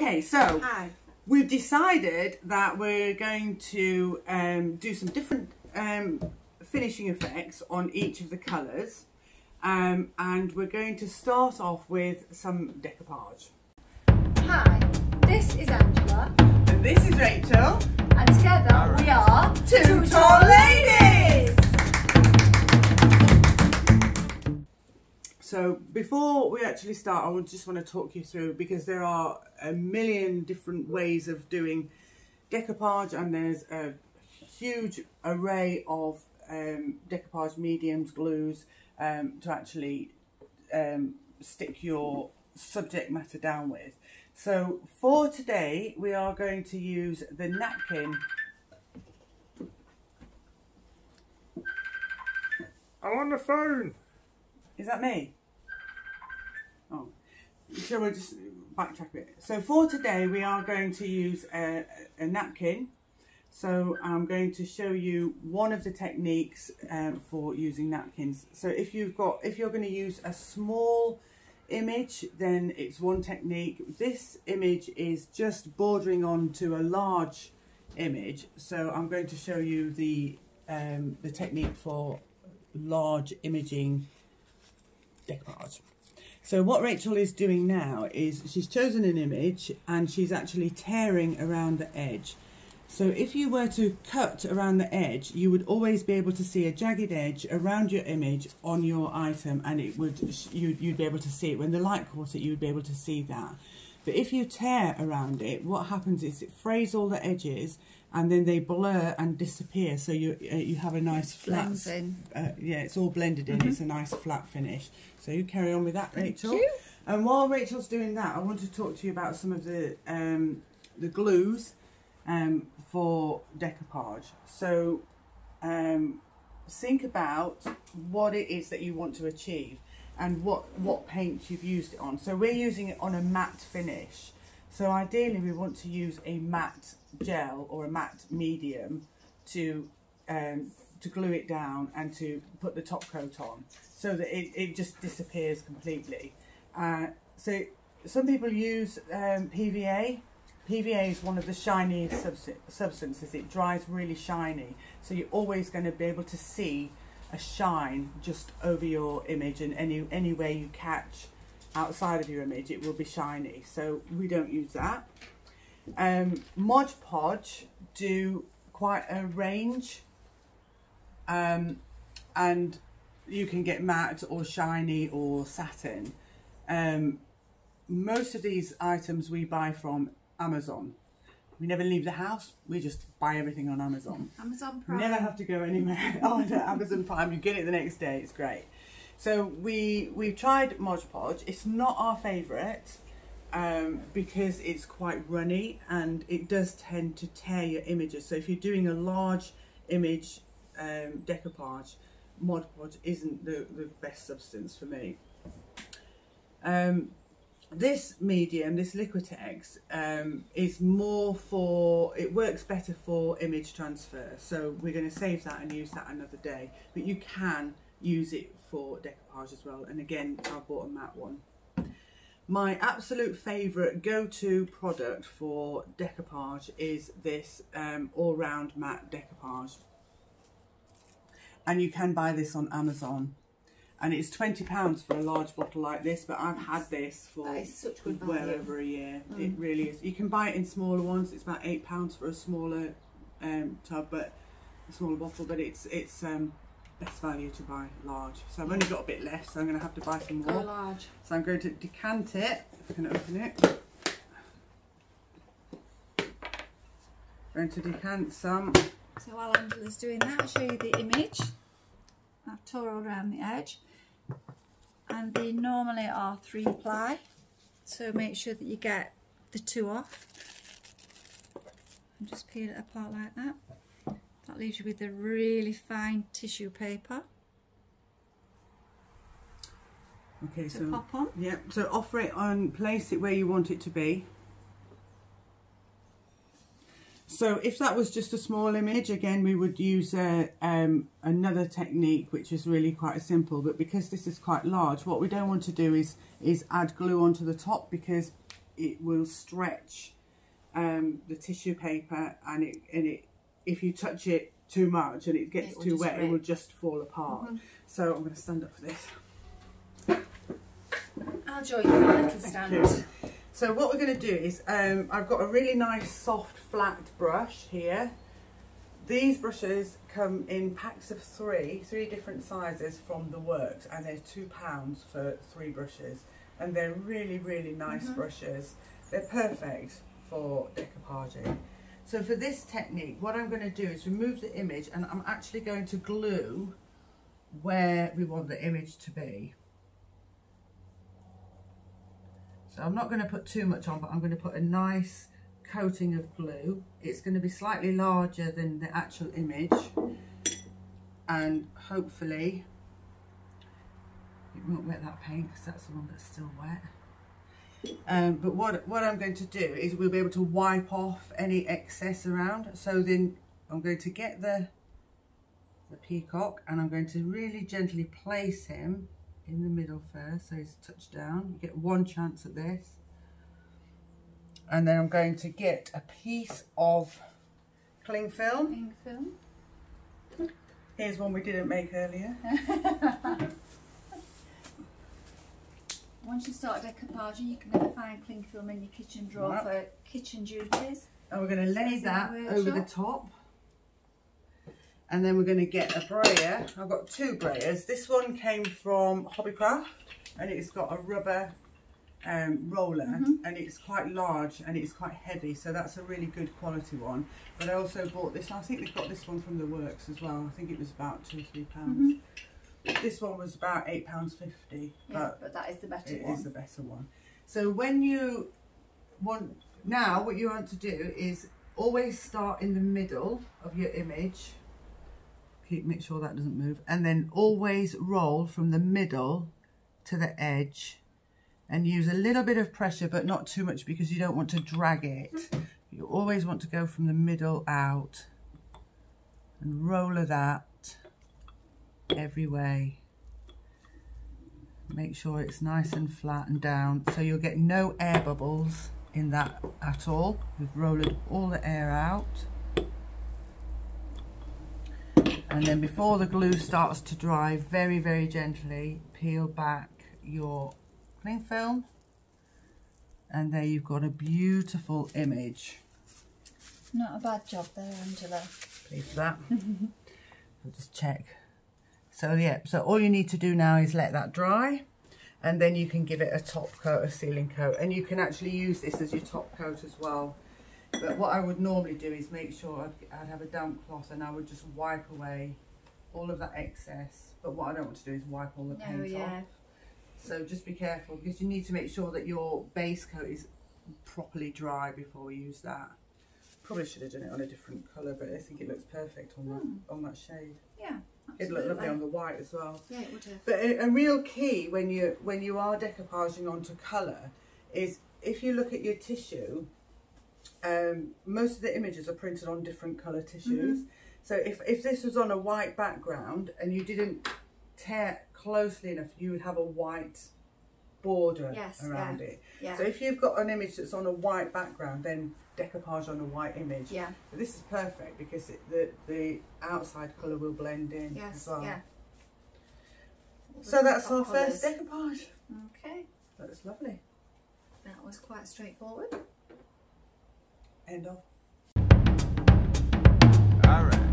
Okay, so Hi. we've decided that we're going to um, do some different um, finishing effects on each of the colours. Um, and we're going to start off with some decoupage. Hi. This is Angela, And this is Rachel. and together we are Two Tall Ladies. So before we actually start, I would just want to talk you through because there are a million different ways of doing decoupage and there's a huge array of um, decoupage mediums, glues um, to actually um, stick your subject matter down with. So for today, we are going to use the napkin. I'm on the phone. Is that me? Shall we just backtrack a bit? So for today, we are going to use a, a napkin. So I'm going to show you one of the techniques um, for using napkins. So if you've got, if you're going to use a small image, then it's one technique. This image is just bordering on to a large image. So I'm going to show you the um, the technique for large imaging decoupage. So what Rachel is doing now is she's chosen an image and she's actually tearing around the edge. So if you were to cut around the edge, you would always be able to see a jagged edge around your image on your item and it would you'd, you'd be able to see it. When the light caught it, you would be able to see that. But if you tear around it, what happens is it frays all the edges and then they blur and disappear. So you uh, you have a nice flat. Uh, yeah, it's all blended in. It's a nice flat finish. So you carry on with that, Rachel. you. And while Rachel's doing that, I want to talk to you about some of the um, the glues um, for decoupage. So um, think about what it is that you want to achieve and what what paint you've used it on. So we're using it on a matte finish. So ideally we want to use a matte gel or a matte medium to um, to glue it down and to put the top coat on so that it, it just disappears completely. Uh, so some people use um, PVA. PVA is one of the subs- substances. It dries really shiny. So you're always going to be able to see a shine just over your image and any, any way you catch outside of your image it will be shiny. So we don't use that. Um, Mod Podge do quite a range um, and you can get matte or shiny or satin. Um, most of these items we buy from Amazon. We never leave the house, we just buy everything on Amazon. Amazon Prime. never have to go anywhere. oh, no, Amazon Prime, you get it the next day, it's great. So we, we've tried Mod Podge, it's not our favourite um, because it's quite runny and it does tend to tear your images. So if you're doing a large image um, decoupage, Mod Podge isn't the, the best substance for me. Um, this medium, this Liquitex, um, is more for, it works better for image transfer. So we're going to save that and use that another day. But you can use it for decoupage as well. And again, I bought a matte one. My absolute favourite go-to product for decoupage is this um, all-round matte decoupage. And you can buy this on Amazon. And it's £20 for a large bottle like this, but I've had this for such good well over a year. It really is. You can buy it in smaller ones. It's about £8 for a smaller um, tub, but a smaller bottle, but it's it's um, best value to buy large. So I've only got a bit left, so I'm going to have to buy some Go more. large. So I'm going to decant it. If I can open it. Going to decant some. So while Angela's doing that, I'll show you the image. I've tore all around the edge. And they normally are three ply. So make sure that you get the two off. And just peel it apart like that. That leaves you with a really fine tissue paper Okay, so pop on. yeah, so offer it on, place it where you want it to be. So if that was just a small image, again, we would use a, um, another technique, which is really quite simple. But because this is quite large, what we don't want to do is, is add glue onto the top because it will stretch um, the tissue paper and it and it if you touch it too much and it gets It too wet, it will just fall apart. Mhm. So I'm going to stand up for this. I'll join you in a little stand. So what we're going to do is, um, I've got a really nice soft flat brush here. These brushes come in packs of three, three different sizes from the works, and they're two pounds for three brushes, and they're really, really nice Mhm. brushes. They're perfect for decoupaging. So for this technique, what I'm going to do is remove the image, and I'm actually going to glue where we want the image to be. So I'm not going to put too much on, but I'm going to put a nice coating of glue. It's going to be slightly larger than the actual image and hopefully it won't wet that paint because that's the one that's still wet. Um, but what, what I'm going to do is we'll be able to wipe off any excess around. So then I'm going to get the, the peacock and I'm going to really gently place him in the middle first so he's touched down. You get one chance at this. And then I'm going to get a piece of cling film. Cling film. Here's one we didn't make earlier. Once you start decoupaging, you can never find cling film in your kitchen drawer for kitchen duties. And we're going to lay that over the top. And then we're going to get a brayer. I've got two brayers. This one came from Hobbycraft and it's got a rubber um, roller Mhm. and it's quite large and it's quite heavy. So that's a really good quality one. But I also bought this. I think they've got this one from the works as well. I think it was about two or three pounds. This one was about eight pounds fifty. Yeah, But but that is the better it one. is the better one. So when you want, now what you want to do is always start in the middle of your image. Keep, make sure that doesn't move. And then always roll from the middle to the edge and use a little bit of pressure, but not too much because you don't want to drag it. You always want to go from the middle out and roller that every way. Make sure it's nice and flat and down so you'll get no air bubbles in that at all. We've rolled all the air out. And then before the glue starts to dry, very, very gently peel back your cling film. And there you've got a beautiful image. Not a bad job there, Angela. Pleased with that. I'll just check. So yeah, so all you need to do now is let that dry and then you can give it a top coat, a sealing coat. And you can actually use this as your top coat as well. But what I would normally do is make sure I'd, I'd have a damp cloth and I would just wipe away all of that excess. But what I don't want to do is wipe all the No, paint yeah. off. So just be careful because you need to make sure that your base coat is properly dry before we use that. Probably should have done it on a different colour, but I think it looks perfect on that hmm. on that shade. Yeah, It'd look lovely on the white as well. Yeah, it would have. But a, a real key when you when you are decoupaging onto colour is if you look at your tissue, um, most of the images are printed on different colour tissues. So if, if this was on a white background and you didn't tear closely enough, you would have a white border yes, around yeah, it. Yeah. So if you've got an image that's on a white background, then decoupage on a white image. Yeah. But this is perfect because it, the, the outside colour will blend in yes, as well. Yeah. So that's our colours? first decoupage. Okay. That was lovely. That was quite straightforward. End of. All right.